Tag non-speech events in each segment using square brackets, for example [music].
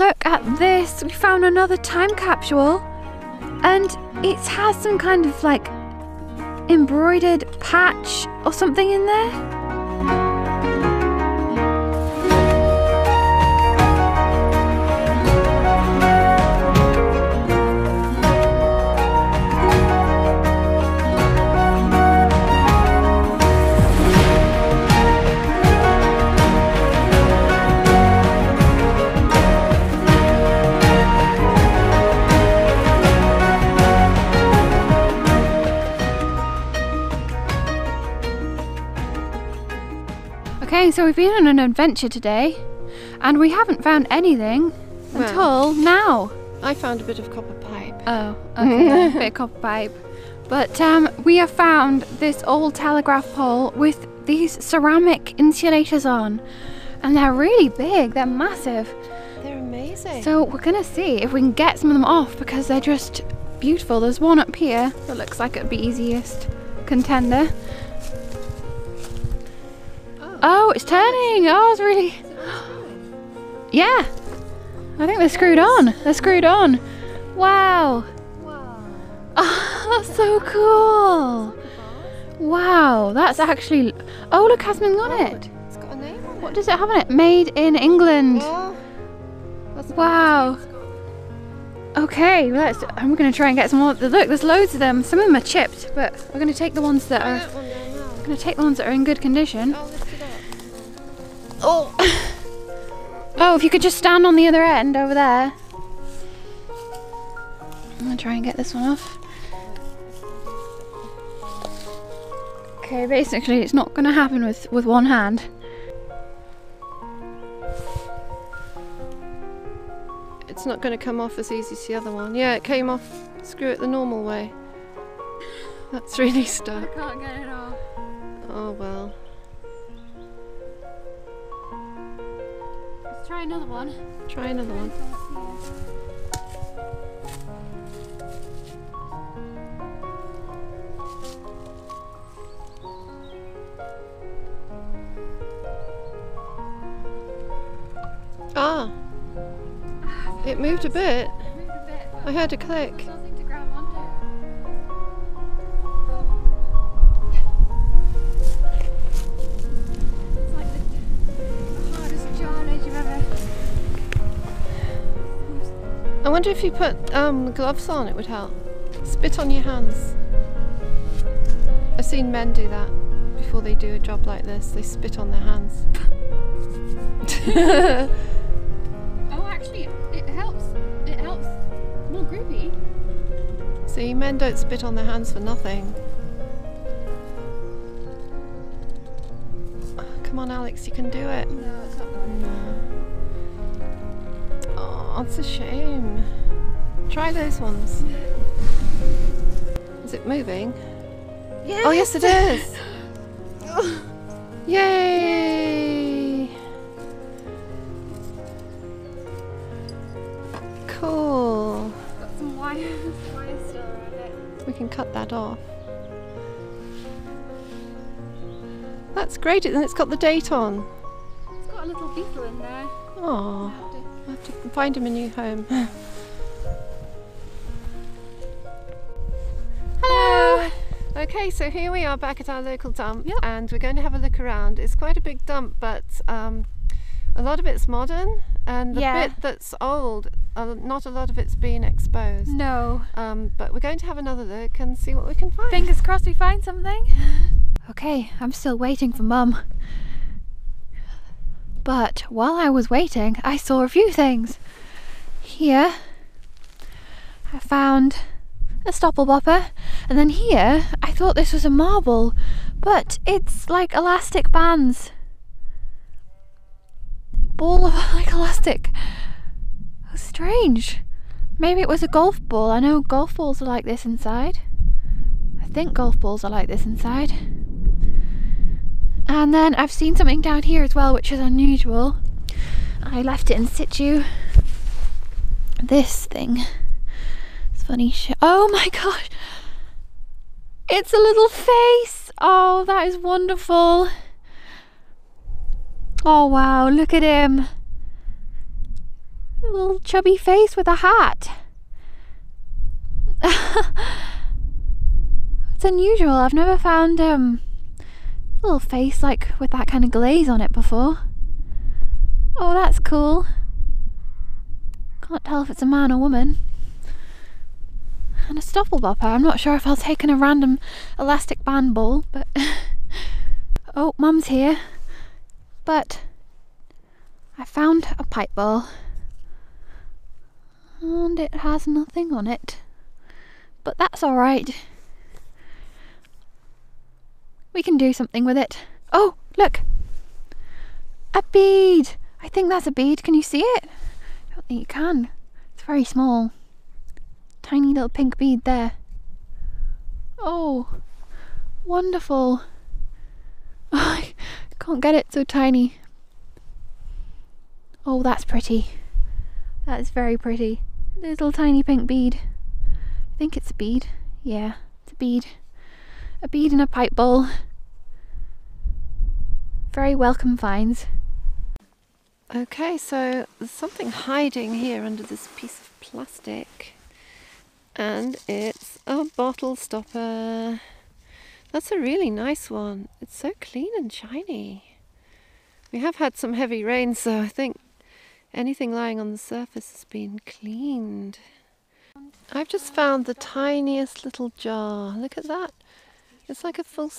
look at this. We found another time capsule. And it has some kind of like embroidered patch or something in there. Okay, so we've been on an adventure today and we haven't found anything Well. until now. I found a bit of copper pipe. Oh, okay. a [laughs] bit of copper pipe. But um, we have found this old telegraph pole with these ceramic insulators on. And they're really big, they're massive. They're amazing. So we're gonna see if we can get some of them off because they're just beautiful. There's one up here that looks like it'd be easiest contender. Oh, it's turning! Oh, it's really. [gasps] Yeah! I think they're screwed on. They're screwed on. Wow! [laughs] Oh, that's so cool! Wow, that's actually. Oh, look, has something on it. It's got a name on it. What does it have on it? Made in England. Oh, Wow. Okay, well, let's. I'm gonna try and get some more. Look, there's loads of them. Some of them are chipped, but we're gonna take the ones that are. that one there now. Gonna take the ones that are in good condition. Oh, Oh, lift it up. Oh. if you could just stand on the other end over there. I'm gonna try and get this one off. Okay, basically, it's not gonna happen with with one hand. It's not going to come off as easy as the other one. Yeah, it came off. Screw it the normal way. That's really stuck. I can't get it off. Oh well. Try another one. Try another one. Ah, it moved a bit. I heard a click. Wonder if you put um, gloves on, it would help. Spit on your hands. I've seen men do that before they do a job like this. They spit on their hands. [laughs] Oh, actually, it helps. It helps. More grippy. See, men don't spit on their hands for nothing. Come on, Alex, you can do it. No, Oh, it's a shame. Try those ones. Is it moving? Yes. Oh, yes, it is. [laughs] Yay! Cool. Got some wires, wires still around it. We can cut that off. That's great, and it's got the date on. It's got a little beetle in there. Oh, I have to find him a new home. Hello. Okay, so here we are back at our local dump, Yep. and we're going to have a look around. It's quite a big dump, but um, a lot of it's modern, and the Yeah. bit that's old, uh, not a lot of it's been exposed. No. Um, but we're going to have another look and see what we can find. Fingers crossed we find something. [gasps] Okay, I'm still waiting for Mum. But while I was waiting, I saw a few things. Here, I found a stopple bopper, and then here, I thought this was a marble, but it's like elastic bands. Ball of [laughs] like elastic. How strange. Maybe it was a golf ball. I know golf balls are like this inside. I think golf balls are like this inside. And then I've seen something down here as well, which is unusual. I left it in situ. This thing. It's funny shit. Oh my gosh! It's a little face! Oh, that is wonderful. Oh wow, look at him. little chubby face with a hat. [laughs] it's unusual. I've never found um a little face like with that kind of glaze on it before. Oh, that's cool. Can't tell if it's a man or woman. And a stopple bopper. I'm not sure if I'll take in a random elastic band ball, but [laughs] oh, Mum's here. But I found a pipe ball and it has nothing on it. But that's alright. We can do something with it. Oh, look! A bead! I think that's a bead. Can you see it? I don't think you can. It's very small. Tiny little pink bead there. Oh, wonderful. [laughs] I can't get it so tiny. Oh, that's pretty. That is very pretty. Little tiny pink bead. I think it's a bead. Yeah, it's a bead. A bead in a pipe bowl. Very welcome finds. Okay, so there's something hiding here under this piece of plastic. And it's a bottle stopper. That's a really nice one. It's so clean and shiny. We have had some heavy rain, so I think anything lying on the surface has been cleaned. I've just found the tiniest little jar. Look at that. It's like a full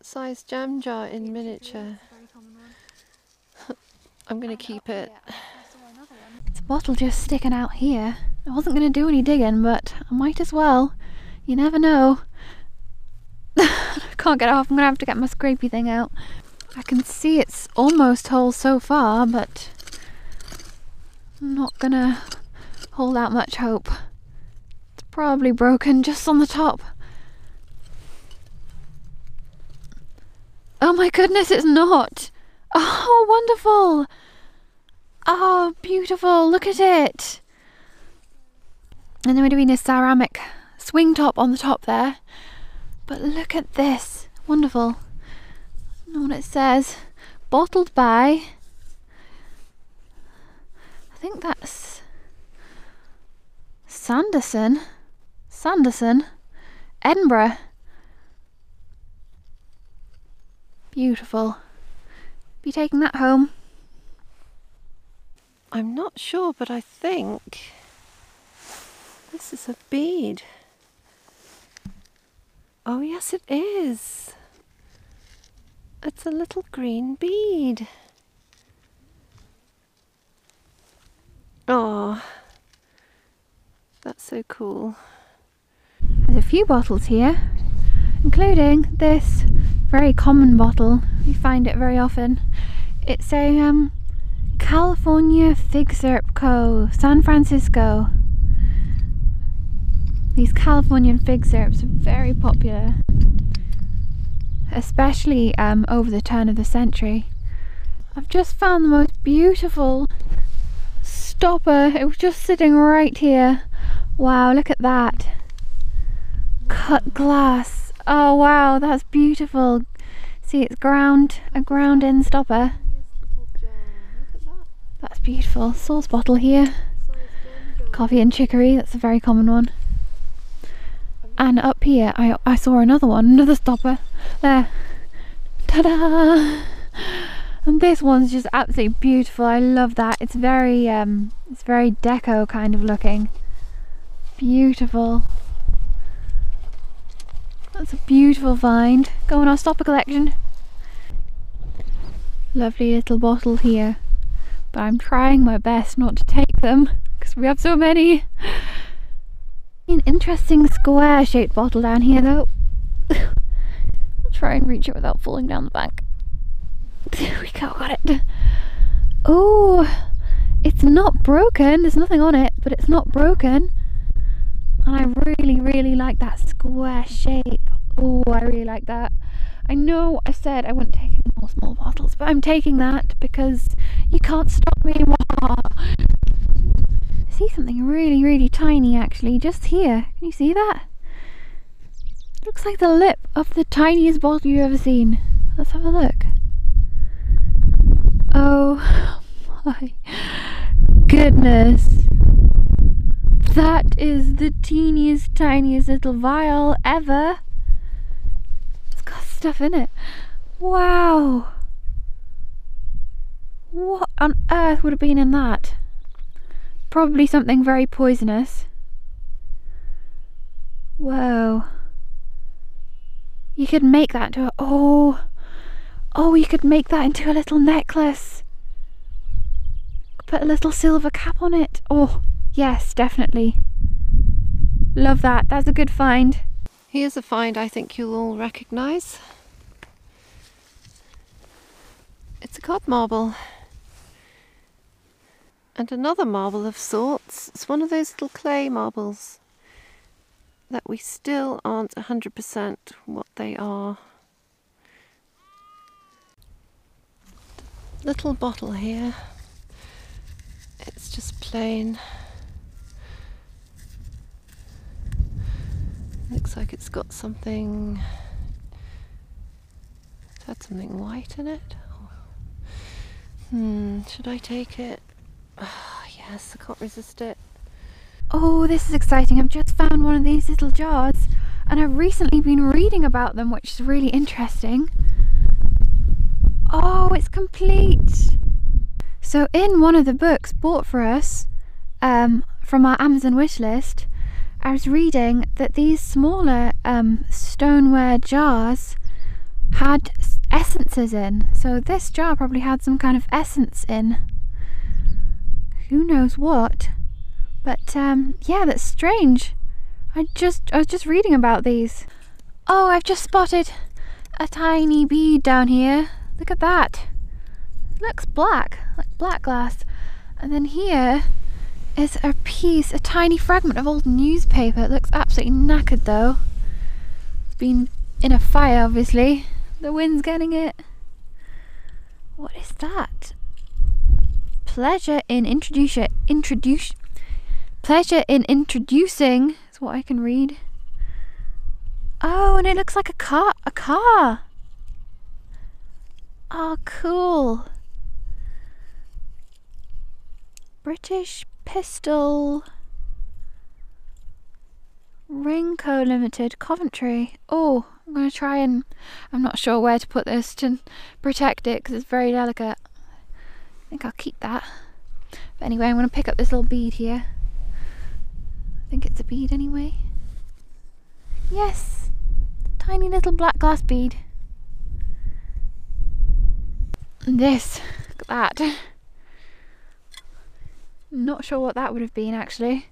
size jam jar in miniature. [laughs] I'm going to keep it. It's a bottle just sticking out here. I wasn't going to do any digging, but I might as well. You never know. [laughs] I can't get off. I'm going to have to get my scrapey thing out. I can see it's almost whole so far, but I'm not going to hold out much hope. It's probably broken just on the top. Oh my goodness, it's not. Oh, wonderful. Oh, beautiful. Look at it. And then we're doing a ceramic swing top on the top there. But look at this. Wonderful. I know what it says. Bottled by. I think that's Sanderson. Sanderson. Edinburgh. Beautiful. Be taking that home. I'm not sure, but I think this is a bead. Oh, yes, it is. It's a little green bead. Oh, that's so cool. There's a few bottles here, including this very common bottle. You find it very often. It's a um, California Fig Syrup Co. San Francisco. These Californian fig syrups are very popular, especially um, over the turn of the century. I've just found the most beautiful stopper. It was just sitting right here. Wow, look at that. Cut glass. Oh wow, that's beautiful. See, it's ground, a ground in stopper. That's beautiful. Sauce bottle here. Coffee and chicory, that's a very common one. And up here, I, I saw another one, another stopper. There. Ta-da! And this one's just absolutely beautiful. I love that. It's very, um, it's very deco kind of looking. Beautiful. That's a beautiful find. Go in our stopper collection. Lovely little bottle here. But I'm trying my best not to take them because we have so many. An interesting square shaped bottle down here though. I'll try and reach it without falling down the bank. There [laughs] we go, got it. Oh, it's not broken. There's nothing on it, but it's not broken. And I really, really like that square shape. Oh, I really like that. I know I said I wouldn't take any more small bottles, but I'm taking that because you can't stop me. [laughs] I see something really, really tiny actually, just here. Can you see that? Looks like the lip of the tiniest bottle you've ever seen. Let's have a look. Oh [laughs] my goodness. That is the teeniest, tiniest little vial ever. It's got stuff in it. Wow. What on earth would have been in that? Probably something very poisonous. Whoa. You could make that into a. Oh. Oh, you could make that into a little necklace. Put a little silver cap on it. Oh, yes, definitely. Love that. That's a good find. Here's a find I think you'll all recognise. It's a Codd marble. And another marble of sorts. It's one of those little clay marbles that we still aren't 100% what they are. Little bottle here. It's just plain. Looks like it's got something. It's had something white in it. Hmm, should I take it? Oh, [sighs] yes, I can't resist it. Oh, this is exciting. I've just found one of these little jars and I've recently been reading about them, which is really interesting. Oh, it's complete. So, in one of the books bought for us um, from our Amazon wish list, I was reading that these smaller um, stoneware jars had essences in. So, this jar probably had some kind of essence in. Who knows what? But um, yeah, that's strange. I just I was just reading about these. Oh, I've just spotted a tiny bead down here. Look at that. Looks black, like black glass. And then here is a piece, a tiny fragment of old newspaper. It looks absolutely knackered though. It's been in a fire, obviously. The wind's getting it. What is that? Pleasure in introduce introduce Pleasure in introducing is what I can read. Oh, and it looks like a car. A car. Oh, cool. British Piston. Ringco Limited, Coventry. Oh, I'm going to try and. I'm not sure where to put this to protect it because it's very delicate. I think I'll keep that. But anyway, I'm going to pick up this little bead here I think it's a bead anyway. Yes, tiny little black glass bead. This, look at that. Not sure what that would have been actually.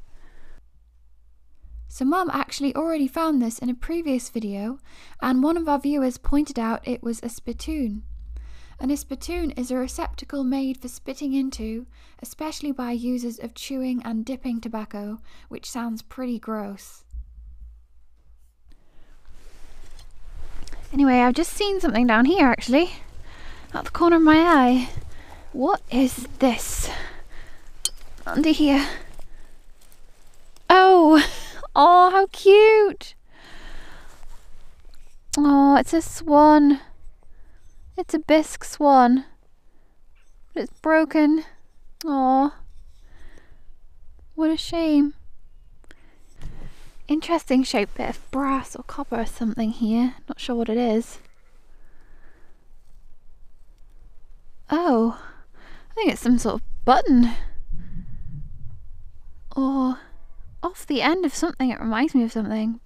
So mum actually already found this in a previous video and one of our viewers pointed out it was a spittoon. And a spittoon is a receptacle made for spitting into, especially by users of chewing and dipping tobacco, which sounds pretty gross. Anyway, I've just seen something down here actually, out the corner of my eye. What is this? Under here. Oh, oh, how cute! Oh, it's a swan. It's a bisque swan. But it's broken. Oh. What a shame. Interesting shaped bit of brass or copper or something here. Not sure what it is. Oh. I think it's some sort of button. Or off the end of something. It reminds me of something.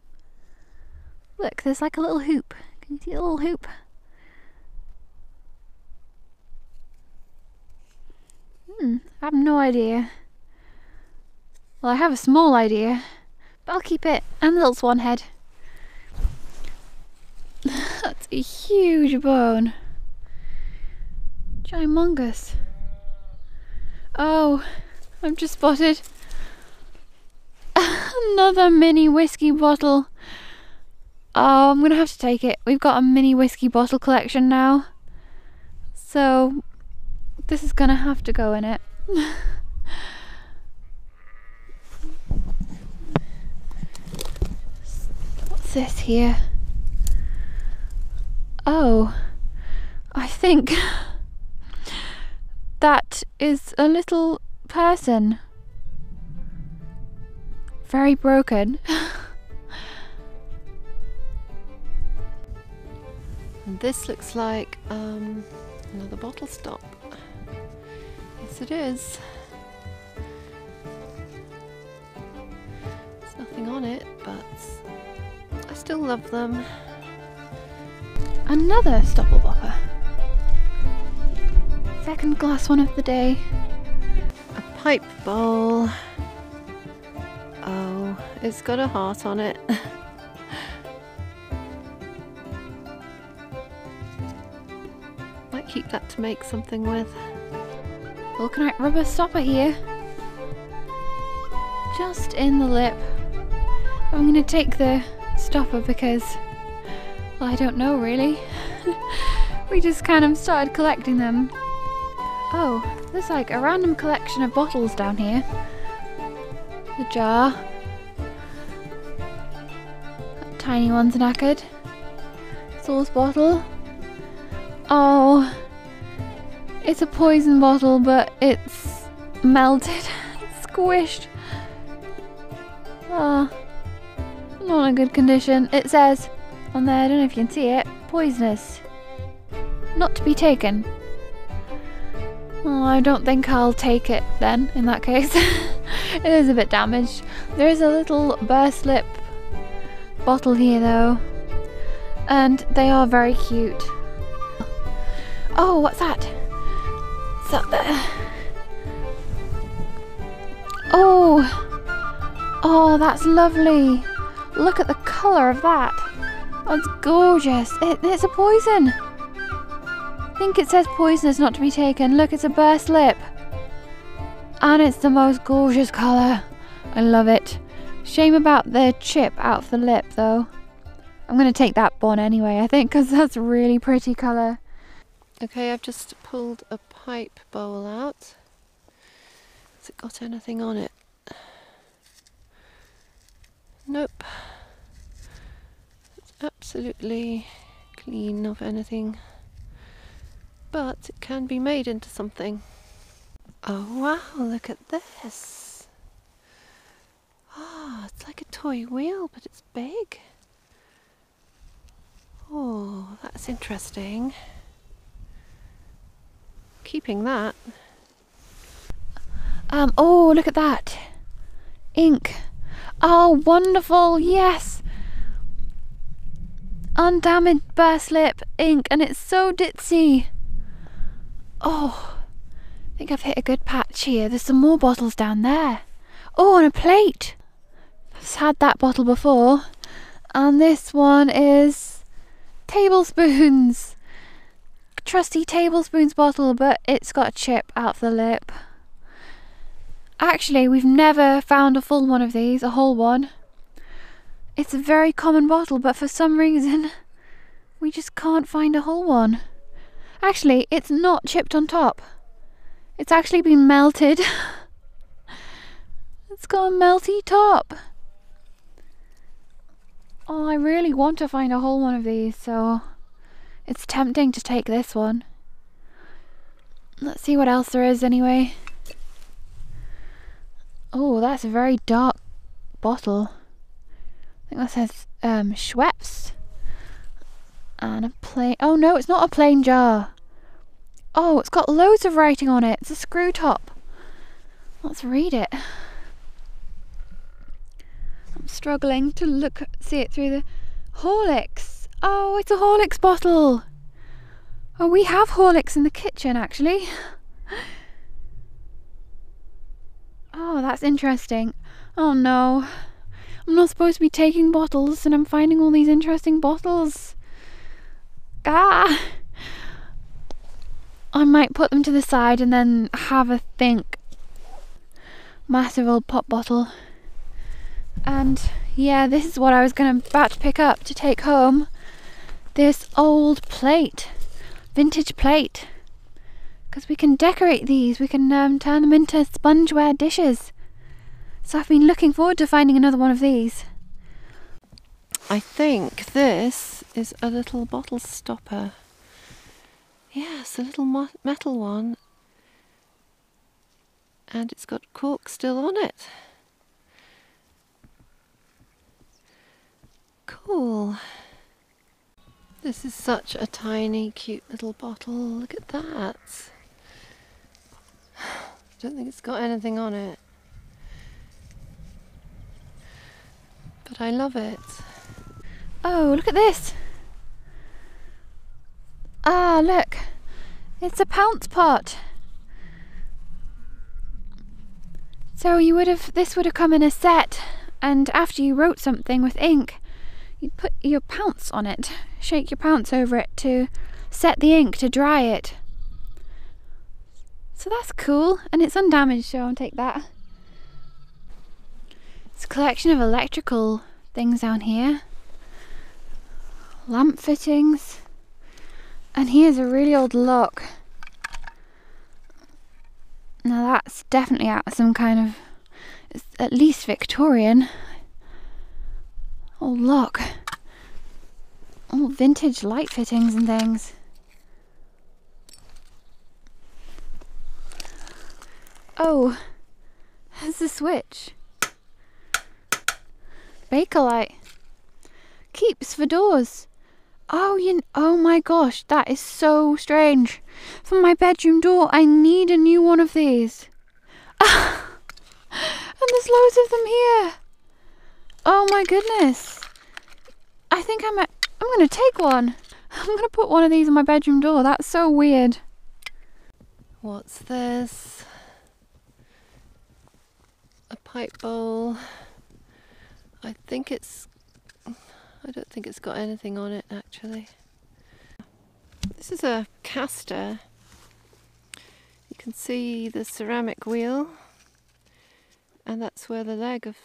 Look, there's like a little hoop. Can you see a little hoop? Hmm, I have no idea. Well, I have a small idea, but I'll keep it. And the little swan head. [sighs] That's a huge bone. Gymongous. Oh, I've just spotted [laughs] another mini whiskey bottle. Oh, I'm gonna have to take it. We've got a mini whiskey bottle collection now. So this is gonna have to go in it. [laughs] What's this here? Oh, I think [laughs] that is a little person. Very broken. [laughs] And this looks like um, another bottle stop. Yes, it is. There's nothing on it, but I still love them. Another stopple bopper. Second glass one of the day. A pipe bowl. It's got a heart on it. [laughs] Might keep that to make something with. Vulcanite rubber stopper here. Just in the lip. I'm gonna take the stopper because, well, I don't know really. [laughs] we just kind of started collecting them. Oh, there's like a random collection of bottles down here. The jar. Tiny one's knackered. Sauce bottle. Oh, it's a poison bottle, but it's melted, [laughs] squished. Ah, not in good condition. It says on there, I don't know if you can see it, poisonous. Not to be taken. Well, I don't think I'll take it then, in that case. [laughs] it is a bit damaged. There is a little burst lip bottle here though. And they are very cute. Oh, what's that? What's that there? Oh! Oh, that's lovely. Look at the colour of that. That's gorgeous. It, it's a poison. I think it says poisonous not to be taken. Look, it's a burst lip. And it's the most gorgeous colour. I love it. Shame about the chip out of the lip though. I'm going to take that one anyway, I think, because [laughs] that's really pretty colour. Okay, I've just pulled a pipe bowl out. Has it got anything on it? Nope. It's absolutely clean of anything. But it can be made into something. Oh wow, look at this. Oh, it's like a toy wheel, but it's big. Oh, that's interesting. Keeping that. Um, oh, look at that. Ink. Oh, wonderful. Yes. Undamaged burst lip ink, and it's so ditzy. Oh, I think I've hit a good patch here. There's some more bottles down there. Oh, and a plate. Had that bottle before. And this one is tablespoons. Trusty tablespoons bottle, but it's got a chip out of the lip. Actually, we've never found a full one of these, a whole one. It's a very common bottle, but for some reason, [laughs] we just can't find a whole one. Actually, it's not chipped on top. It's actually been melted. [laughs] it's got a melty top. Oh, I really want to find a whole one of these, so it's tempting to take this one. Let's see what else there is anyway. Oh, that's a very dark bottle. I think that says um, Schweppes. And a plain. Oh no, it's not a plain jar. Oh, it's got loads of writing on it. It's a screw top. Let's read it. Struggling to look see it through the Horlicks. Oh, it's a Horlicks bottle. Oh, we have Horlicks in the kitchen actually. [sighs] Oh, that's interesting. Oh no. I'm not supposed to be taking bottles and I'm finding all these interesting bottles. Ah! I might put them to the side and then have a think. Massive old pop bottle. And yeah, this is what I was gonna about to pick up to take home. This old plate. Vintage plate because we can decorate these. We can um, turn them into spongeware dishes. So I've been looking forward to finding another one of these. I think this is a little bottle stopper. Yes, a little metal one. And it's got cork still on it. Cool. This is such a tiny, cute little bottle. Look at that. I [sighs] don't think it's got anything on it. But I love it. Oh, look at this. Ah, look. It's a pounce pot. So you would have this would have come in a set and after you wrote something with ink, you'd put your pounce on it. Shake your pounce over it to set the ink to dry it. So that's cool and it's undamaged, so I'll take that. It's a collection of electrical things down here. Lamp fittings. And here's a really old lock. Now that's definitely out of some kind of, it's at least Victorian. Old look. Old vintage light fittings and things. Oh, there's the switch. Bakelite. Keeps for doors. Oh, you. Oh my gosh, that is so strange. For my bedroom door, I need a new one of these. [laughs] And there's loads of them here. Oh my goodness. I think I'm. A, I'm gonna take one. [laughs] I'm gonna put one of these on my bedroom door. That's so weird. What's this? A pipe bowl. I think it's. I don't think it's got anything on it actually. This is a caster. You can see the ceramic wheel, and that's where the leg of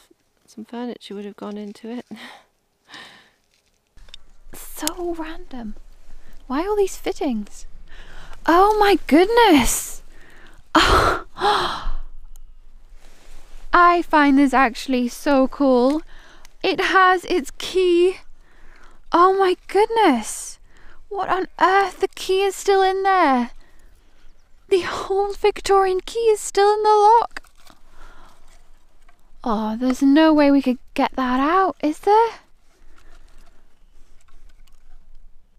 some furniture would have gone into it. [laughs] So random. Why all these fittings? Oh my goodness! [gasps] I find this actually so cool. It has its key. Oh my goodness! What on earth? The key is still in there. The old Victorian key is still in the lock. Oh, there's no way we could get that out, is there?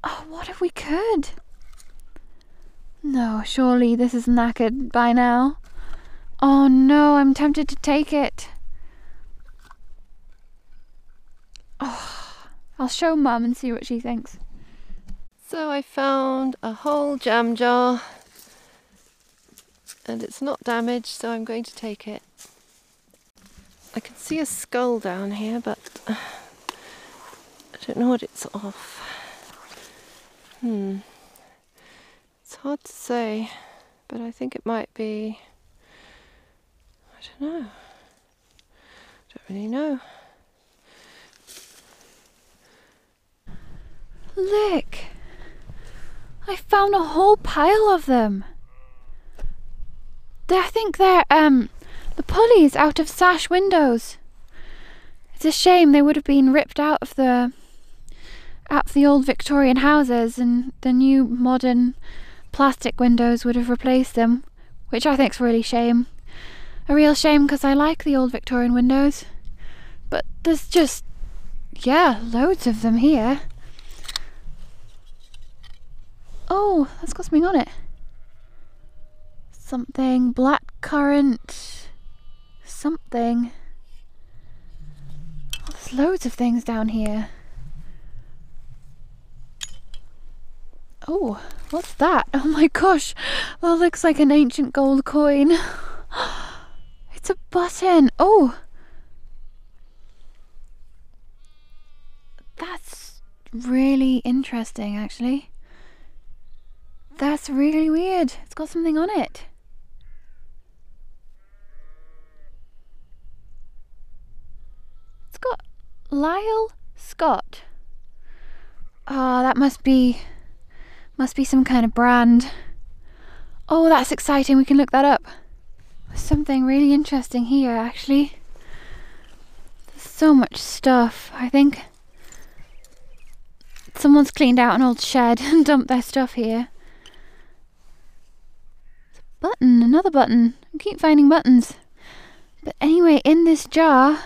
Oh, what if we could? No, surely this is knackered by now. Oh no, I'm tempted to take it. Oh, I'll show Mum and see what she thinks. So I found a whole jam jar and it's not damaged so I'm going to take it. I can see a skull down here but I don't know what it's off. Hmm. It's hard to say, but I think it might be. I don't know. I Don't really know. Look! I found a whole pile of them. I think they're um the pulleys out of sash windows. It's a shame they would have been ripped out of the out of the old Victorian houses and the new modern plastic windows would have replaced them, which I think's really shame. A real shame because I like the old Victorian windows. But there's just, yeah, loads of them here. Oh, that's got something on it. Something black currant. Something. Oh, there's loads of things down here. Oh, what's that? [laughs] Oh my gosh, that looks like an ancient gold coin. [gasps] It's a button. Oh, that's really interesting, actually. That's really weird. It's got something on it. Got Lyle Scott. Ah, oh, that must be must be some kind of brand. Oh, that's exciting. We can look that up. Something really interesting here, actually. There's so much stuff. I think someone's cleaned out an old shed [laughs] and dumped their stuff here. Button, another button. I keep finding buttons. But anyway, in this jar,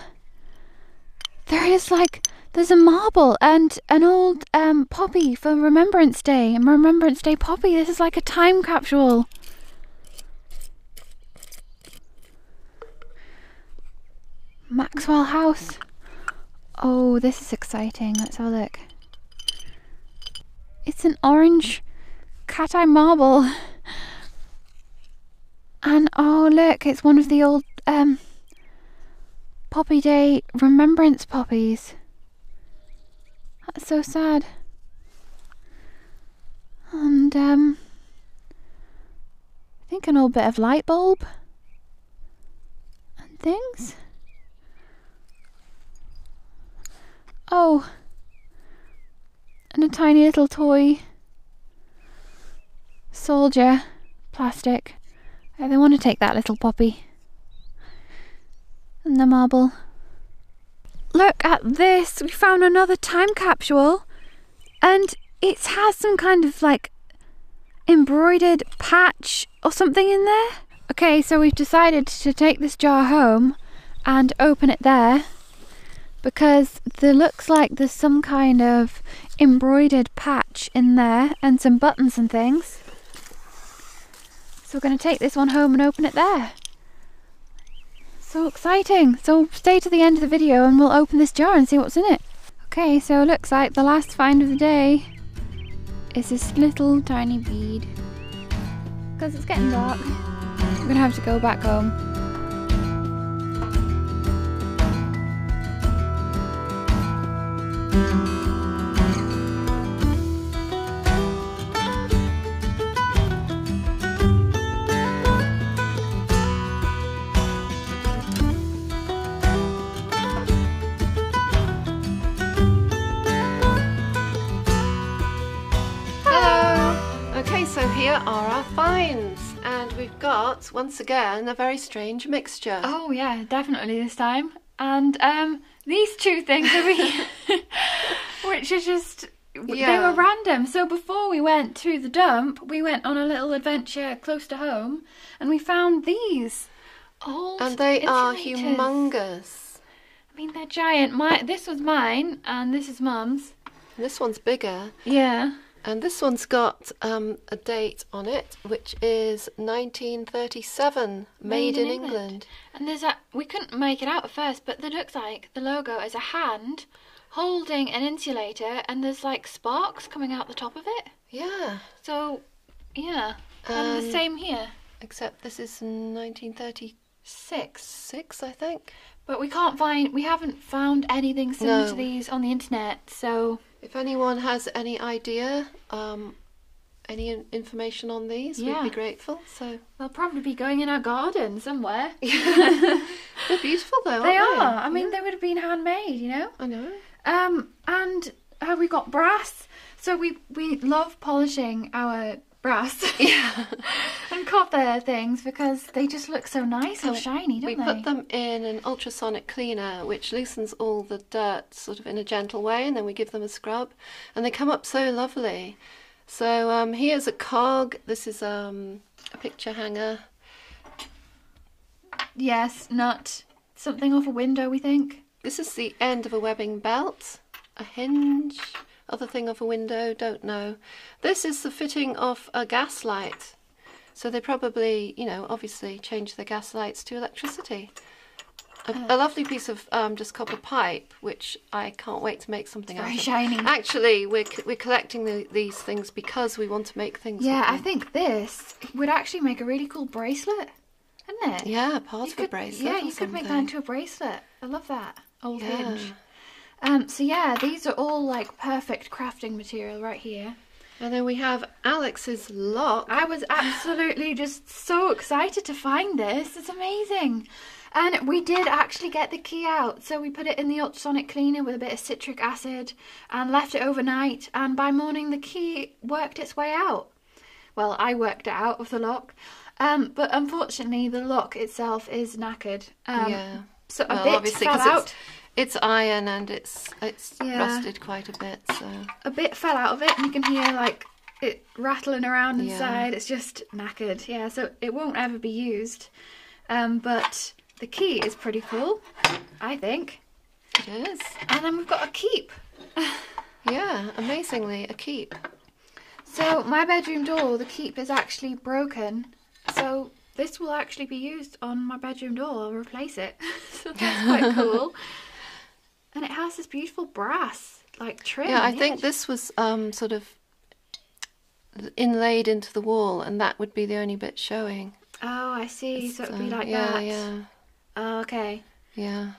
there is like there's a marble and an old um, poppy for Remembrance Day. And Remembrance Day poppy. This is like a time capsule. Maxwell House. Oh, this is exciting. Let's have a look. It's an orange cat eye marble. [laughs] And oh look, it's one of the old um Poppy Day remembrance poppies. That's so sad. And um I think an old bit of light bulb and things. Oh, and a tiny little toy soldier, plastic. Oh, they want to take that little poppy. And the marble. Look at this! We found another time capsule, and it has some kind of like embroidered patch or something in there. Okay, so we've decided to take this jar home and open it there because there looks like there's some kind of embroidered patch in there and some buttons and things. So we're going to take this one home and open it there. So exciting! So stay to the end of the video and we'll open this jar and see what's in it. Okay, so it looks like the last find of the day is this little tiny bead. Because it's getting dark, going to have to go back home. Here are our finds, and we've got, once again, a very strange mixture. Oh yeah, definitely this time. And um, these two things are really, [laughs] which are just they were random. So before we went to the dump, we went on a little adventure close to home, and we found these old. And they are humongous. I mean, they're giant. My this was mine, and this is Mum's. This one's bigger, Yeah. And this one's got um, a date on it, which is 1937, made, in, England. And there's a we couldn't make it out at first, but it looks like the logo is a hand holding an insulator, and there's like sparks coming out the top of it. Yeah, So, yeah. and the Um, same here. except this is 1936, Six. I think. But we can't find, we haven't found anything similar No. to these on the internet, so. If anyone has any idea, um, any information on these, we'd be grateful. So They'll probably be going in our garden somewhere. [laughs] they're beautiful, though. they are. I mean, they would have been handmade, you know? I know. Um, and uh, we got brass. So we, we love polishing our brass [laughs] [laughs] Yeah. and copper things because they just look so nice and shiny, we don't they? We put them in an ultrasonic cleaner, which loosens all the dirt sort of in a gentle way, and then we give them a scrub, and they come up so lovely. So um, here's a cog. This is um, a picture hanger. Yes, nut. Something off a window, we think. This is the end of a webbing belt, a hinge, other thing off a window, don't know. This is the fitting of a gas light. So they probably, you know, obviously change the gas lights to electricity. A, Uh. a lovely piece of um, just copper pipe, which I can't wait to make something out Very of. shiny. Actually, we're, we're collecting the, these things because we want to make things. Yeah, I think this would actually make a really cool bracelet, wouldn't it? Yeah, part You of a bracelet. Yeah, you could make that into a bracelet. I love that. Old Yeah. hinge. Um, so yeah, these are all like perfect crafting material right here. And then we have Alex's lock. I was absolutely [laughs] just so excited to find this. It's amazing. And we did actually get the key out. So we put it in the ultrasonic cleaner with a bit of citric acid and left it overnight. And by morning, the key worked its way out. Well, I worked it out of the lock. Um, but unfortunately, the lock itself is knackered. Um, yeah. So a Well, bit obviously, fell out. It's, iron and it's it's Yeah. rusted quite a bit. So a bit fell out of it and you can hear like it rattling around Yeah. inside. It's just knackered. Yeah, so it won't ever be used. Um, but the key is pretty cool, I think. It is. And then we've got a keep. [laughs] Yeah, amazingly, a keep. So my bedroom door, the keep is actually broken. So this will actually be used on my bedroom door. I'll replace it. [laughs] so that's quite [laughs] cool. And it has this beautiful brass like trim. Yeah, I think edge. this was um, sort of inlaid into the wall, and that would be the only bit showing. Oh, I see. So it'd be Uh, like yeah, that. Yeah, Oh, okay. yeah,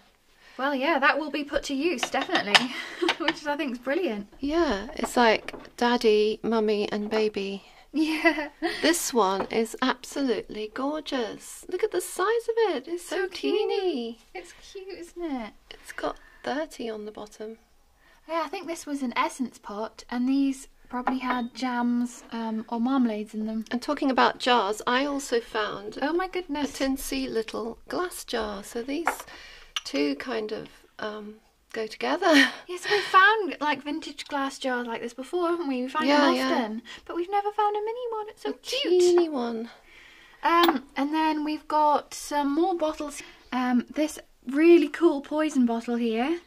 Well, yeah, that will be put to use definitely, [laughs] which I think is brilliant. yeah. It's like daddy, mummy, and baby. [laughs] Yeah. This one is absolutely gorgeous. Look at the size of it. It's so, So teeny. It's cute, isn't it? It's got 30 on the bottom. Yeah, I think this was an essence pot, and these probably had jams um, or marmalades in them. And talking about jars, I also found Oh my goodness a tinsy little glass jar. So these two kind of um, go together. [laughs] Yes, we've found like vintage glass jars like this before, haven't we? We find Yeah, them yeah. often, but we've never found a mini one. It's so a cute. teeny one. Um, and then we've got some more bottles. Um, this really cool poison bottle here.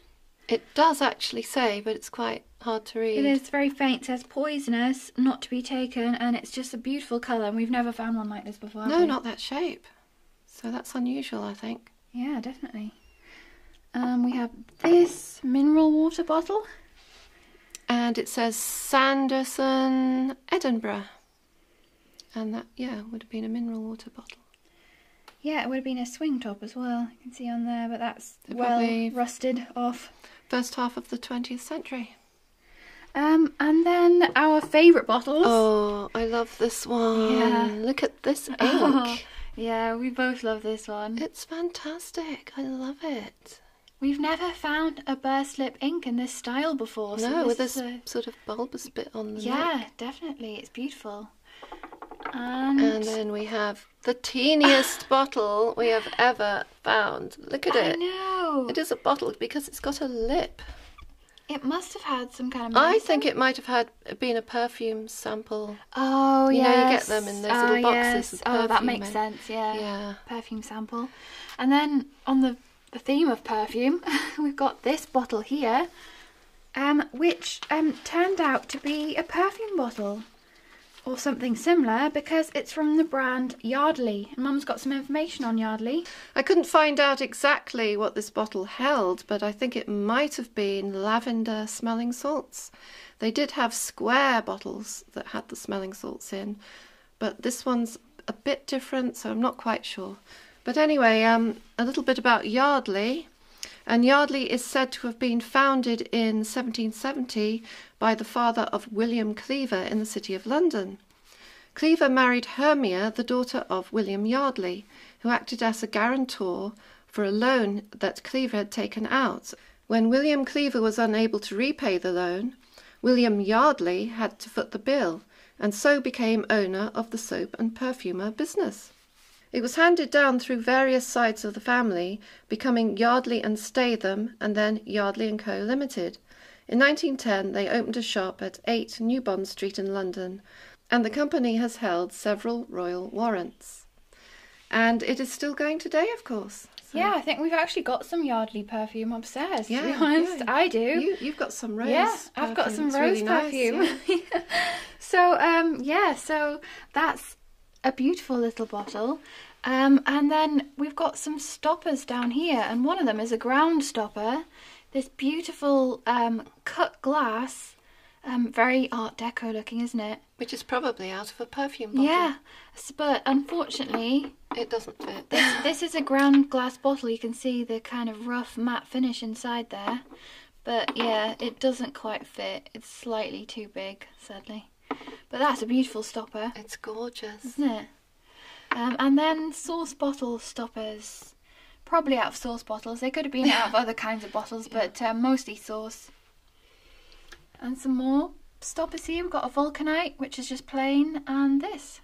It does actually say, but it's quite hard to read. It is very faint. It says poisonous, not to be taken, and it's just a beautiful colour. And we've never found one like this before. No, we? not that shape. So that's unusual, I think. Yeah, definitely. Um, we have this mineral water bottle. And it says Sanderson, Edinburgh. And that, yeah, would have been a mineral water bottle. Yeah, it would have been a swing top as well. You can see on there, but that's They're well rusted off. First half of the 20th century. Um, and then our favourite bottles. Oh, I love this one. Yeah. Look at this [laughs] ink. Oh, yeah, we both love this one. It's fantastic. I love it. We've never found a burst lip ink in this style before. So no, with this this a- sort of bulbous bit on the yeah, neck. definitely, it's beautiful. And, And then we have the teeniest [sighs] bottle we have ever found. Look at it. I it. know It is a bottle because it's got a lip. it must have had some kind of. I think it might have had been a perfume sample. Oh You yeah, know, you get them in those little boxes with Oh, that makes in. sense. Yeah. Yeah. perfume sample. And then on the the theme of perfume, [laughs] we've got this bottle here, um, which um turned out to be a perfume bottle. Or something similar because it's from the brand Yardley. Mum's got some information on Yardley. I couldn't find out exactly what this bottle held, but I think it might have been lavender smelling salts. They did have square bottles that had the smelling salts in, but this one's a bit different, so I'm not quite sure. But anyway, um, a little bit about Yardley. And Yardley is said to have been founded in 1770 by the father of William Cleaver in the city of London. Cleaver married Hermia, the daughter of William Yardley, who acted as a guarantor for a loan that Cleaver had taken out. When William Cleaver was unable to repay the loan, William Yardley had to foot the bill and so became owner of the soap and perfumer business. It was handed down through various sides of the family, becoming Yardley and Statham and then Yardley and Co. Limited. In 1910, they opened a shop at 8 New Bond Street in London, and the company has held several royal warrants. And it is still going today, of course. So Yeah, I think we've actually got some Yardley perfume upstairs. Yeah, to be honest, yeah. I do. You, you've got some rose. yeah, I've got some It's rose really nice, perfume. yeah. [laughs] so um yeah, so that's a beautiful little bottle. Um and then we've got some stoppers down here and one of them is a ground stopper. This beautiful um cut glass um very art deco looking, isn't it? Which is probably out of a perfume bottle. Yeah. But unfortunately, It doesn't fit. this, this is a ground glass bottle. You can see the kind of rough matte finish inside there. But yeah, it doesn't quite fit. It's slightly too big, sadly. But that's a beautiful stopper, It's gorgeous. isn't it? Um, and then sauce bottle stoppers. Probably out of sauce bottles. They could have been out of [laughs] other kinds of bottles, but um, mostly sauce. And some more stoppers here. We've got a vulcanite, which is just plain, and this.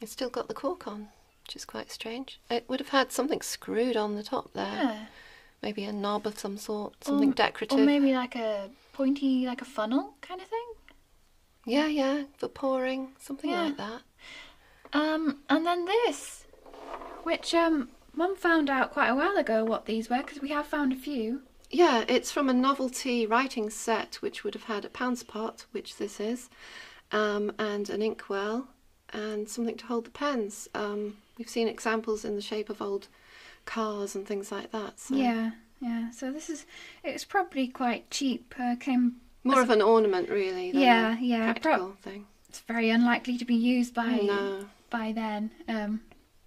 It's still got the cork on, which is quite strange. It would have had something screwed on the top there. Yeah. Maybe a knob of some sort, something Or- decorative. Or maybe like a pointy, like a funnel kind of thing. Yeah, yeah, for pouring, something Yeah. like that. Um, and then this, which um, Mum found out quite a while ago what these were because we have found a few. Yeah, it's from a novelty writing set which would have had a pounce pot, which this is, um, and an inkwell, and something to hold the pens. Um, we've seen examples in the shape of old cars and things like that. So Yeah, yeah. So this is it's probably quite cheap. Uh, came more of an ornament, really. Yeah, a yeah, Practical thing. it's very unlikely to be used by No. by then. Um,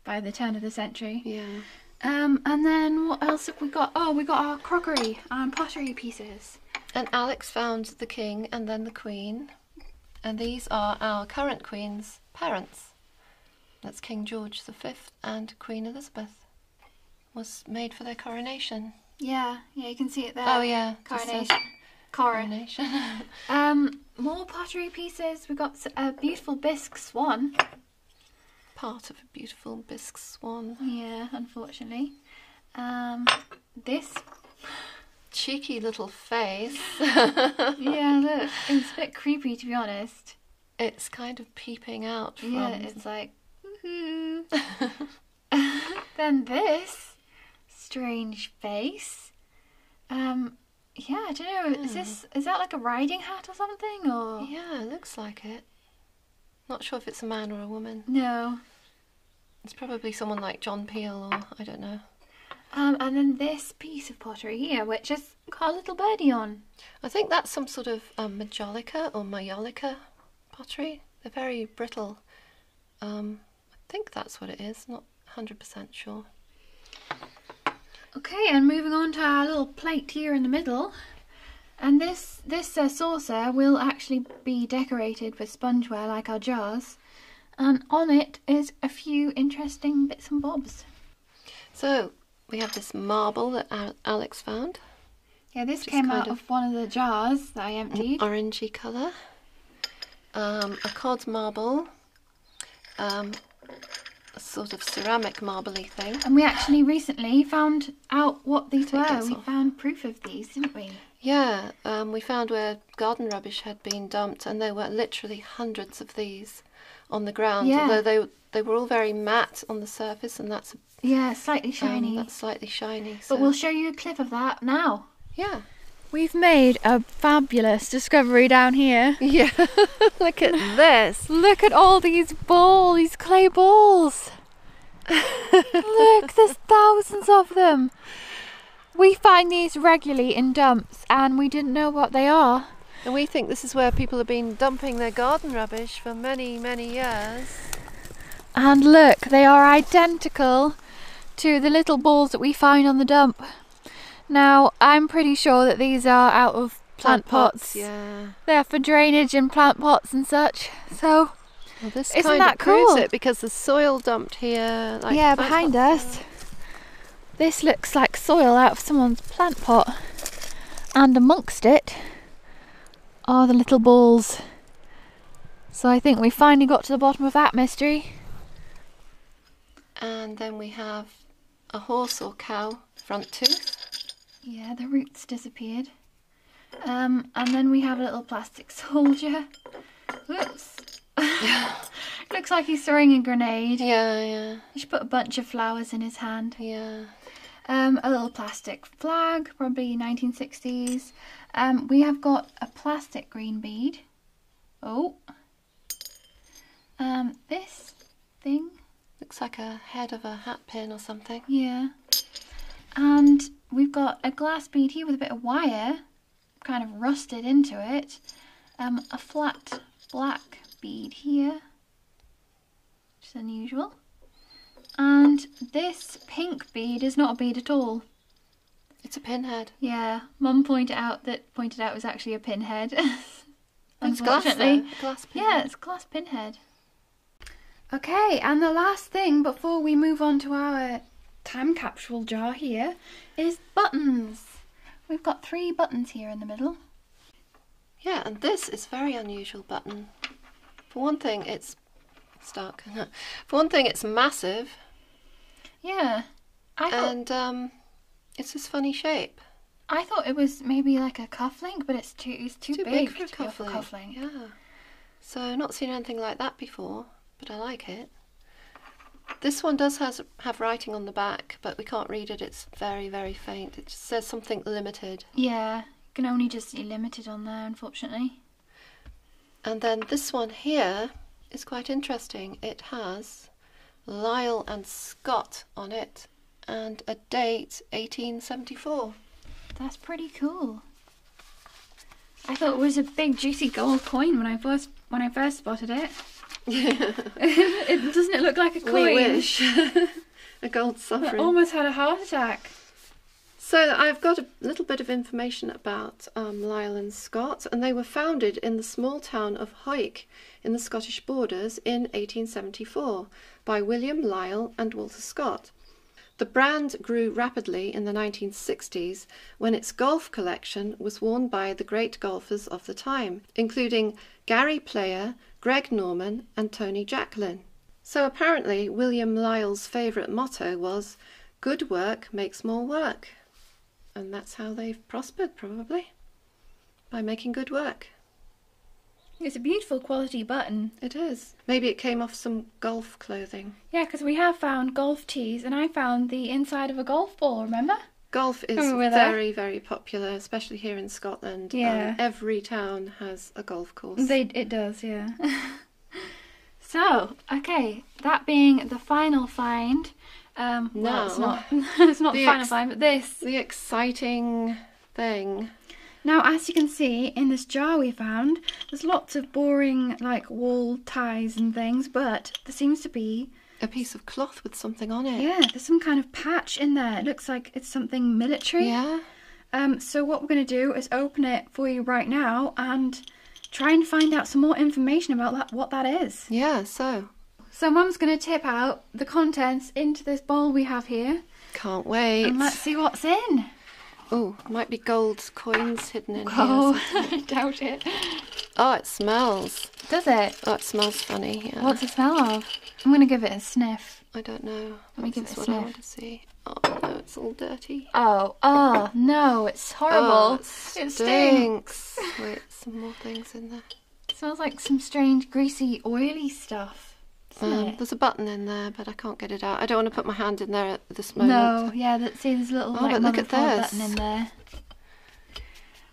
by the turn of the century. Yeah. Um, and then what else have we got? Oh, we got our crockery and pottery pieces. And Alex found the king and then the queen, and these are our current queen's parents. That's King George V and Queen Elizabeth. Was made for their coronation. Yeah, yeah, you can see it there. Oh yeah, coronation. Coron. coronation. [laughs] Um, more pottery pieces. We got a beautiful bisque swan. Part of a beautiful bisque swan. Yeah, unfortunately. Um, this. [gasps] Cheeky little face. [laughs] Yeah, look, it's a bit creepy to be honest. it's kind of peeping out from. Yeah, it's [laughs] like. then this strange face. Um, yeah, I don't know. Is this is that like a riding hat or something or yeah, it looks like it. Not sure if it's a man or a woman. no? It's probably someone like John Peel or I don't know. Um, and then this piece of pottery here, which has got a little birdie on. I think that's some sort of um, majolica or majolica pottery. They're very brittle. Um, I think that's what it is. Not 100% sure. Okay, and moving on to our little plate here in the middle. And this this uh, saucer will actually be decorated with spongeware like our jars. And on it is a few interesting bits and bobs. So we have this marble that Alex found, Yeah, this came out of- of one of the jars that I emptied. orangey colour. Um, a Codd marble, um, sort of ceramic marbly thing. And we actually recently found out what these were. We off. found proof of these, didn't we? Yeah, um, we found where garden rubbish had been dumped, and there were literally hundreds of these on the ground. Yeah. Although they they were all very matte on the surface, and that's Yeah, slightly um, shiny. that's slightly shiny. but So we'll show you a clip of that now. yeah, We've made a fabulous discovery down here. [laughs] yeah. Look at this. Look at all these balls, these clay balls. Look, there's thousands of them. We find these regularly in dumps and we didn't know what they are. And we think this is where people have been dumping their garden rubbish for many, many years. And look, they are identical to the little balls that we find on the dump. Now, I'm pretty sure that these are out of plant, pots. Yeah. They're for drainage in plant pots and such. So, Well, this Isn't kind that of cool? it because the soil dumped here. Like yeah, behind us, are- this looks like soil out of someone's plant pot. And amongst it are the little balls. So I think we finally got to the bottom of that mystery. And then we have a horse or cow front tooth. Yeah, the roots disappeared. Um, and then we have a little plastic [laughs] soldier. Whoops. [laughs] Looks like he's throwing a grenade. Yeah, yeah, He should put a bunch of flowers in his hand. yeah. Um, a little plastic flag, probably 1960s. Um, we have got a plastic green bead. Oh. Um, this thing. Looks like a head of a hat pin or something. Yeah. And we've got a glass bead here with a bit of wire kind of rusted into it. Um, a flat black bead here, which is unusual. And this pink bead is not a bead at all. It's a pinhead. Yeah, Mum pointed out that pointed out it was actually a pinhead. [laughs] It's glass, though. Unfortunately. A Yeah, it's a glass pinhead. Okay, and the last thing before we move on to our time capsule jar here is buttons. We've got three buttons here in the middle. Yeah, and this is very unusual button. For one thing, it's stuck. For one thing, it's massive, Yeah, I thought and um, it's this funny shape. I thought it was maybe like a cufflink, but it's too it's too, Too big, big for a to be off cufflink. cufflink. Yeah. So not seen anything like that before, but I like it. This one does has have writing on the back, but we can't read it. It's very very faint. It just says something limited. Yeah, you can only just see limited on there, unfortunately. And then this one here is quite interesting. It has Lyle and Scott on it and a date 1874. That's pretty cool. I thought it was a big juicy gold coin when I first when I first spotted it. [laughs] it doesn't it look like a coin? We wish. [laughs] a gold sovereign. I almost had a heart attack. So I've got a little bit of information about um, Lyle and Scott, and they were founded in the small town of Hawick in the Scottish borders in 1874 by William Lyle and Walter Scott. The brand grew rapidly in the 1960s when its golf collection was worn by the great golfers of the time, including Gary Player, Greg Norman, and Tony Jacklin. So apparently, William Lyle's favourite motto was Good work makes more work. And that's how they've prospered, probably. By making good work. It's a beautiful quality button. It is. Maybe it came off some golf clothing. Yeah, because we have found golf tees, and I found the inside of a golf ball. Remember? Golf is Remember very, very popular, especially here in Scotland. Um, Yeah. every town has a golf course. They it does, yeah. [laughs] so okay, that being the final find. Um, well, it's not. [laughs] it's not the, final find, but this. the exciting thing. Now, as you can see in this jar we found, there's lots of boring like wall ties and things, but there seems to be A piece of cloth with something on it. yeah, there's some kind of patch in there. It looks like it's something military. Yeah. Um, so what we're going to do is open it for you right now and try and find out some more information about that, what that is. Yeah, so. So Mum's going to tip out the contents into this bowl we have here, Can't wait. and let's see what's in. Oh, might be gold coins hidden in Oh, here. I [laughs] doubt it. Oh, it smells. Does it? Oh, it smells funny. Yeah. What's it smell of? I'm going to give it a sniff. I don't know. Let me give it a what I sniff. want to see. Oh no, it's all dirty. Oh, oh no, it's horrible. Oh, it it stinks. stinks. Wait, some more things in there. It smells like some strange, greasy, oily stuff. Um, there's a button in there, but I can't get it out. I don't want to put my hand in there at this moment. No, yeah, that, see, there's a little Oh, like but look at this. button in there.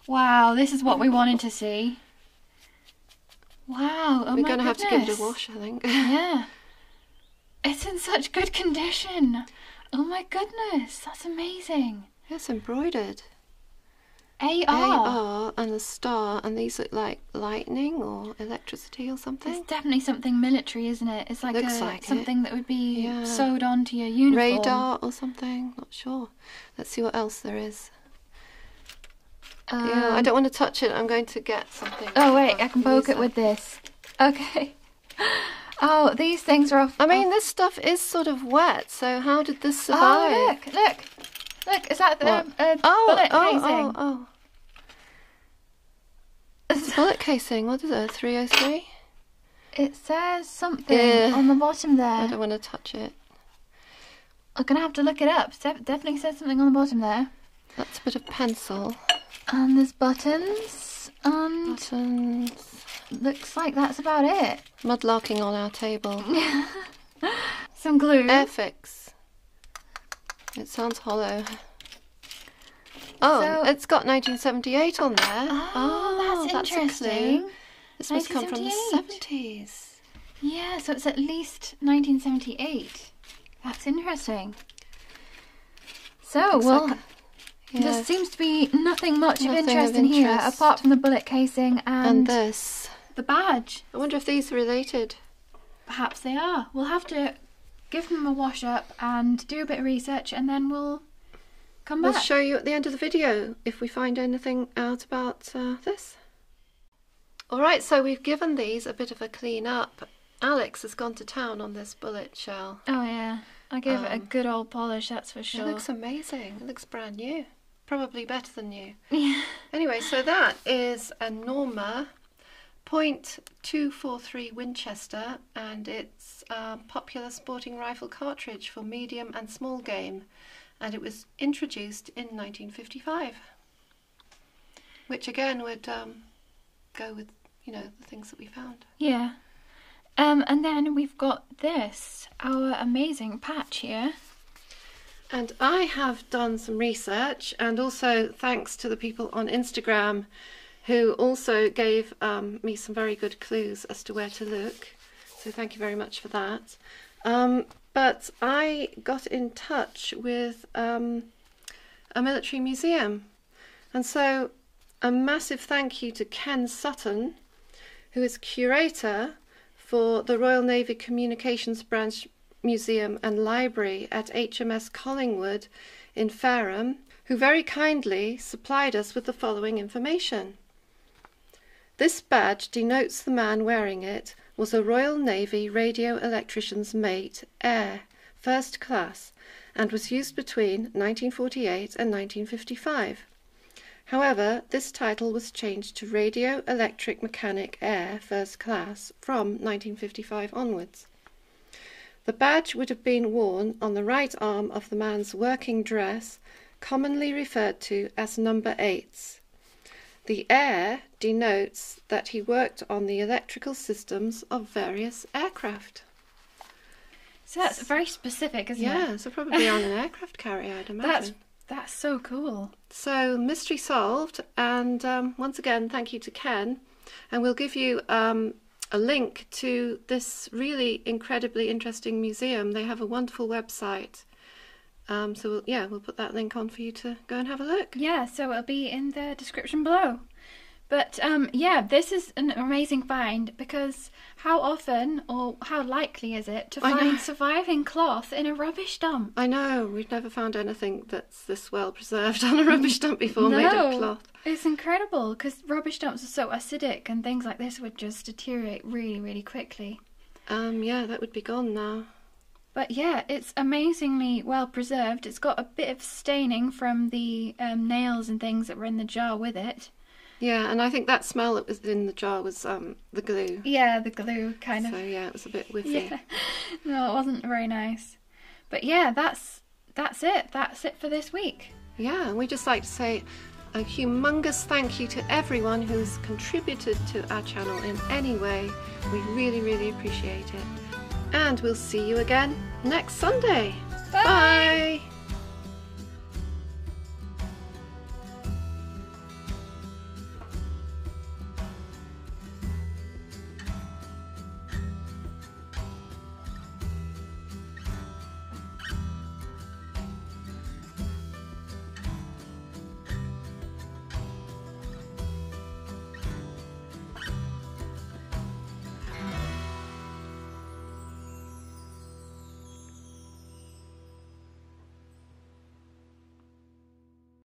Wow, this is what we wanted to see. Wow, oh We're going to have to give it a wash, I think. [laughs] Yeah. It's in such good condition. Oh my goodness, that's amazing. it's embroidered. AR. AR and a star, and these look like lightning or electricity or something. It's definitely something military, isn't it? It's like, Looks a, like it. something that would be Yeah. sewed onto your uniform. Radar or something. Not sure. Let's see what else there is. yeah, I Um, don't want to touch it. I'm going to get something. Oh wait, I can poke it with this. Okay. [laughs] Oh, these things are off. I mean, this stuff is sort of wet, so how did this survive? oh look, look, look! Is that the What? uh, Oh, bullet oh, oh, oh. It's bullet casing. What is it? 303? It says something Yeah. on the bottom there. I don't want to touch it. I'm gonna have to look it up. Def- definitely says something on the bottom there. That's a bit of pencil. And there's buttons, and Buttons. looks like that's about it. Mudlarking on our table. [laughs] Some glue. Airfix. It sounds hollow. Oh, So- it's got 1978 on there. Oh, that's, a clue. interesting. This must come from the 70s. Yeah, so it's at least 1978. That's interesting. So, well, like a- there seems to be nothing much of Nothing of interest in here apart from the bullet casing And and, this. the badge. I wonder if these are related. Perhaps they are. We'll have to give them a wash up and do a bit of research and then we'll come back. We'll show you at the end of the video if we find anything out about uh, this. Alright, so we've given these a bit of a clean up. Alex has gone to town on this bullet shell. oh, yeah. I gave it a Um, good old polish, that's for sure. It looks amazing. It looks brand new. Probably better than new. [laughs] yeah. Anyway, so that is a Norma .243 Winchester and it's a popular sporting rifle cartridge for medium and small game and it was introduced in 1955 which again would um, go with you know, the things that we found. Yeah. Um, and then we've got this, our amazing patch here. And I have done some research, and also thanks to the people on Instagram who also gave um, me some very good clues as to where to look. So thank you very much for that. Um, but I got in touch with um, a military museum, and so a massive thank you to Ken Sutton, who is curator for the Royal Navy Communications Branch Museum and Library at HMS Collingwood in Fareham, who very kindly supplied us with the following information. This badge denotes the man wearing it was a Royal Navy radio electrician's mate, Air, first class, and was used between 1948 and 1955. However, this title was changed to Radio Electric Mechanic Air First Class from 1955 onwards. The badge would have been worn on the right arm of the man's working dress, commonly referred to as number eights. The air denotes that he worked on the electrical systems of various aircraft. So that's very specific, isn't it? Yeah, so probably on an aircraft carrier, I'd imagine. That's that's so cool. So, mystery solved. And um, once again, thank you to Ken. And we'll give you um, a link to this really incredibly interesting museum. They have a wonderful website. Um, so, we'll, yeah, we'll put that link on for you to go and have a look. Yeah, so it'll be in the description below. But um, yeah, this is an amazing find because how often or how likely is it to I know. find surviving cloth in a rubbish dump? I know, we've never found anything that's this well preserved on a rubbish dump before made of cloth. It's incredible because rubbish dumps are so acidic and things like this would just deteriorate really, really quickly. Um, yeah, that would be gone now. But yeah, it's amazingly well preserved. It's got a bit of staining from the um, nails and things that were in the jar with it. Yeah, and I think that smell that was in the jar was um, the glue. Yeah, the glue kind So of. So yeah, it was a bit [laughs] whiffy. Yeah. No, it wasn't very nice. But yeah, that's that's it. That's it for this week. Yeah, and we just like to say a humongous thank you to everyone who's contributed to our channel in any way. We really, really appreciate it. And we'll see you again next Sunday. Bye. Bye.